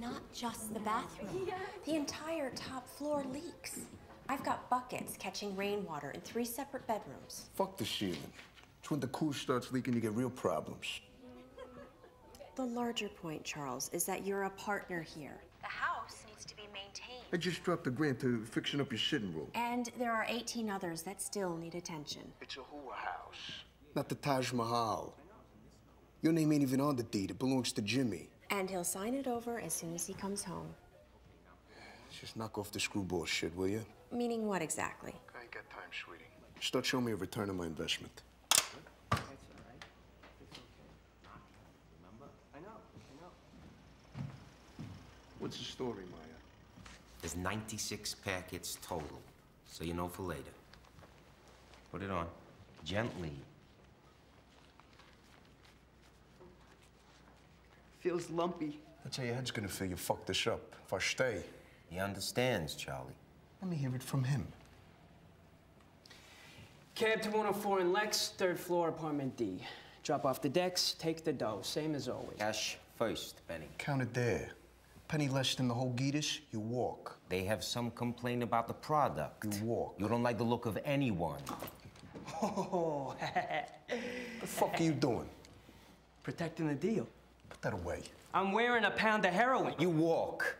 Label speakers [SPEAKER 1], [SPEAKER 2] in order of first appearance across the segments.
[SPEAKER 1] not just the bathroom. The entire top floor leaks. I've got buckets catching rainwater in three separate bedrooms.
[SPEAKER 2] Fuck the ceiling. It's when the cool starts leaking you get real problems.
[SPEAKER 1] The larger point, Charles, is that you're a partner here. The house needs to be maintained.
[SPEAKER 2] I just dropped a grant to fixing up your sitting room.
[SPEAKER 1] And there are 18 others that still need attention.
[SPEAKER 2] It's a hula house. Not the Taj Mahal. Your name ain't even on the deed. It belongs to Jimmy.
[SPEAKER 1] And he'll sign it over as soon as he comes home.
[SPEAKER 2] Just knock off the screwball shit, will you?
[SPEAKER 1] Meaning what exactly?
[SPEAKER 2] I ain't got time, sweetie. Start showing me a return on my investment. What's the story, Meyer?
[SPEAKER 3] There's 96 packets total, so you know for later. Put it on. Gently.
[SPEAKER 4] Feels lumpy.
[SPEAKER 2] That's how your head's gonna feel. You fucked this up. If I stay,
[SPEAKER 3] He understands, Charlie.
[SPEAKER 2] let me hear it from him.
[SPEAKER 4] Cab to 104 in Lex, third floor, apartment D. Drop off the decks, take the dough, same as always.
[SPEAKER 3] Cash first, Benny.
[SPEAKER 2] Count it there. Penny less than the whole Geetus, you walk.
[SPEAKER 3] They have some complaint about the product.
[SPEAKER 2] You walk.
[SPEAKER 3] You don't like the look of anyone.
[SPEAKER 4] Oh,
[SPEAKER 2] The fuck are you doing?
[SPEAKER 4] protecting the deal.
[SPEAKER 2] Put that away.
[SPEAKER 4] I'm wearing a pound of heroin.
[SPEAKER 3] You walk.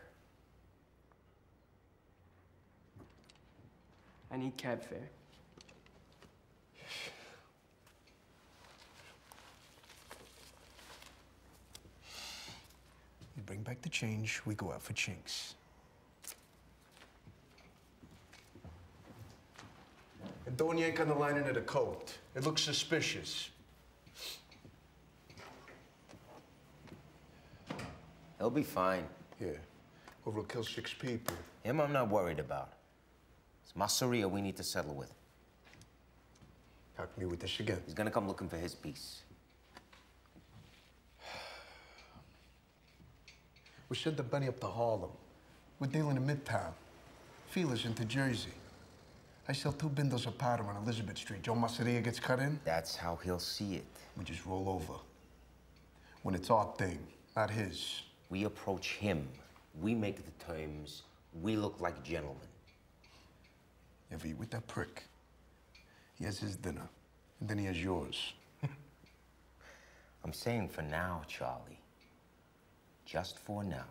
[SPEAKER 4] I need cab fare.
[SPEAKER 2] You bring back the change, we go out for chinks. And don't yank on the lining of the coat. It looks suspicious.
[SPEAKER 3] He'll be fine.
[SPEAKER 2] Yeah. We'll kill six people.
[SPEAKER 3] Him, I'm not worried about. It's Masseria we need to settle with.
[SPEAKER 2] Pack me with this again.
[SPEAKER 3] He's gonna come looking for his piece.
[SPEAKER 2] We sent the Benny up to Harlem. We're dealing in Midtown. Feelers into Jersey. I sell two bindles of powder on Elizabeth Street. Joe Masseria gets cut in.
[SPEAKER 3] That's how he'll see it.
[SPEAKER 2] We just roll over. When it's our thing, not his.
[SPEAKER 3] We approach him. We make the terms. We look like gentlemen.
[SPEAKER 2] Ever with that prick? He has his dinner, and then he has yours.
[SPEAKER 3] I'm saying for now, Charlie. Just for now.